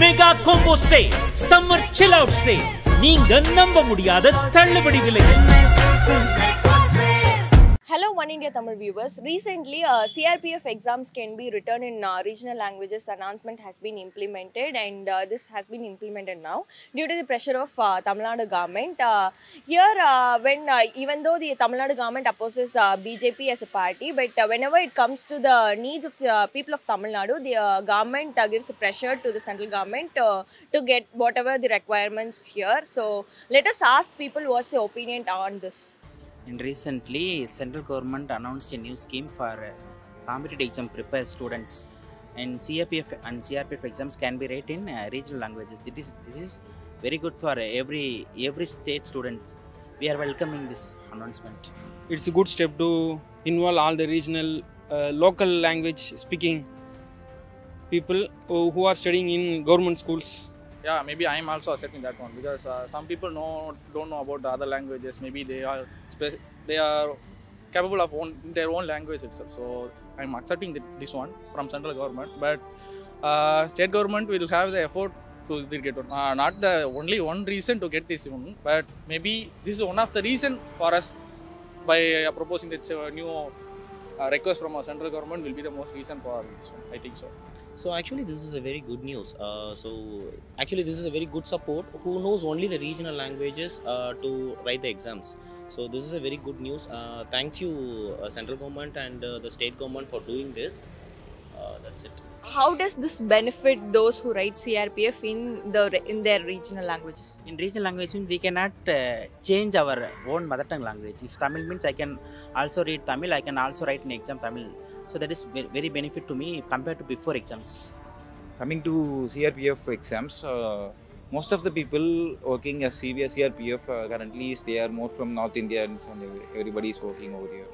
Mega combo say summer chill out say நீங்க நம்ப முடியாத தள்ளுபடி விலையில் Hello, One India Tamil viewers. Recently, uh, CRPF exams can be written in uh, regional languages. Announcement has been implemented, and uh, this has been implemented now due to the pressure of uh, Tamil Nadu government. Uh, here, uh, when even though the Tamil Nadu government opposes BJP as a party, but whenever it comes to the needs of the people of Tamil Nadu, the government gives pressure to the central government to get whatever the requirements here. So, let us ask people what's the opinion on this. And recently, central government announced a new scheme for uh, competitive exam prepared students. And CRPF and CRPF exams can be read in uh, regional languages. This is, this is very good for every every state students. We are welcoming this announcement. it's a good step to involve all the regional uh, local language speaking people who, who are studying in government schools yeah maybe i'm also accepting that one because uh, some people know don't know about the other languages maybe they are spe- they are capable of own their own language itself so i'm accepting the, this one from central government but uh, state government will have the effort to get one. Uh, not the only one reason to get this one but maybe this is one of the reason for us by uh, proposing the uh, new request from our central government will be the most reason for i think so So actually, this is a very good news. Uh, so actually, this is a very good support. Who knows only the regional languages uh, to write the exams. So this is a very good news. Uh, thanks you, uh, central government and uh, the state government for doing this. That's it. How does this benefit those who write CRPF in the in their regional languages? In regional language, means we cannot uh, change our own mother tongue language. If Tamil means I can also read Tamil, I can also write in exam Tamil. So that is very benefit to me compared to before exams. coming to CRPF exams, uh, most of the people working as CV CRPF uh, currently is they are more from North India and from every- everybody is working over here,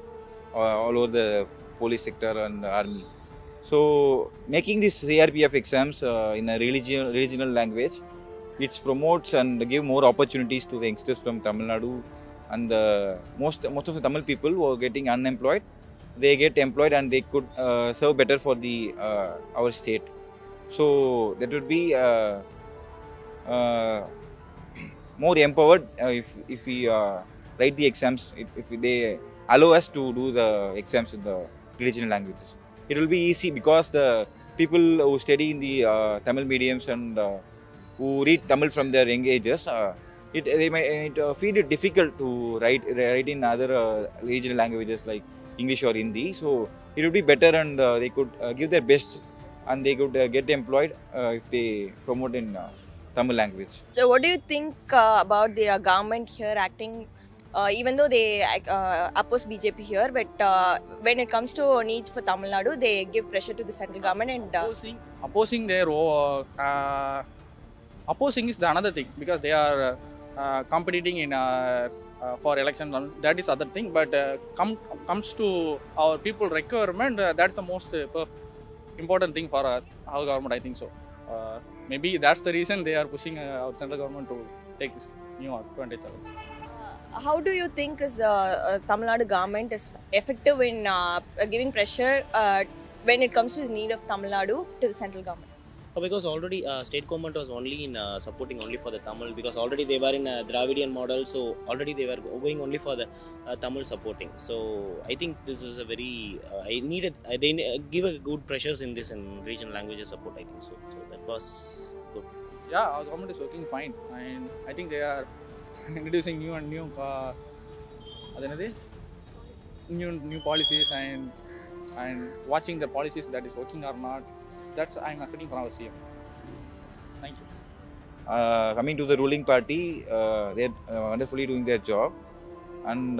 uh, all over the police sector and the army. So making these CRPF exams uh, in a regional language, it promotes and give more opportunities to the youngsters from Tamil Nadu and uh, most most of the Tamil people who are getting unemployed, they get employed and they could uh, serve better for the uh, our state. So that would be uh, uh, more empowered if if we write the exams if, if they allow us to do the exams in the regional languages. It will be easy because the people who study in the uh, Tamil mediums and uh, who read Tamil from their young ages, uh, it they might it, uh, feel it difficult to write write in other uh, regional languages like English or Hindi. So it would be better and uh, they could uh, give their best and they could uh, get employed uh, if they promote in uh, Tamil language. So, what do you think uh, about the uh, government here acting? Uh, even though they uh, oppose BJP here, but uh, when it comes to needs for Tamil Nadu, they give pressure to the central government and uh, opposing opposing their oh, uh, opposing is the another thing because they are uh, competing in uh, uh, for election that is other thing but uh, come comes to our people requirement uh, that's the most uh, important thing for uh, our government i think so uh, maybe that's the reason they are pushing uh, our central government to take this new it. How do you think is the uh, Tamil Nadu government is effective in uh, giving pressure uh, when it comes to the need of Tamil Nadu to the central government? Uh, because already uh, state government was only in uh, supporting only for the Tamil because already they were in a Dravidian model so already they were going only for the uh, Tamil supporting. So I think this is a very uh, I needed uh, they ne- give a good pressures in this in regional languages support I think so. So that was good. Yeah our government is working fine and i think they are introducing new and new uh, new new policies and and watching the policies that is working or not that's i'm appealing from our cm thank you. Uh, coming to the ruling party uh, they're uh, wonderfully doing their job and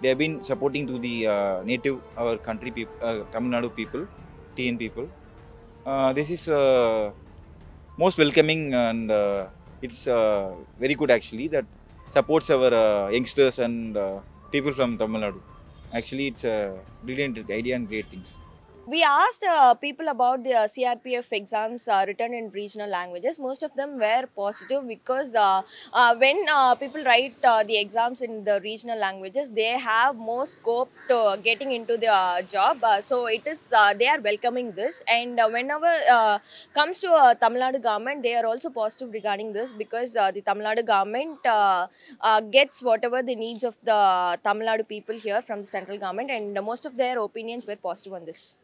they have been supporting to the native our country people tamil nadu people tn people. This is most welcoming and it's uh, very good actually that supports our uh, youngsters and uh, people from Tamil Nadu. Actually, it's a brilliant idea and great things. We asked uh, people about the uh, CRPF exams uh, written in regional languages. Most of them were positive because uh, uh, when uh, people write the exams in the regional languages, they have more scope to getting into the job. So it is they are welcoming this, and whenever comes to uh, Tamil Nadu government, they are also positive regarding this because the Tamil Nadu government gets whatever the needs of the Tamil Nadu people here from the central government, and most of their opinions were positive on this.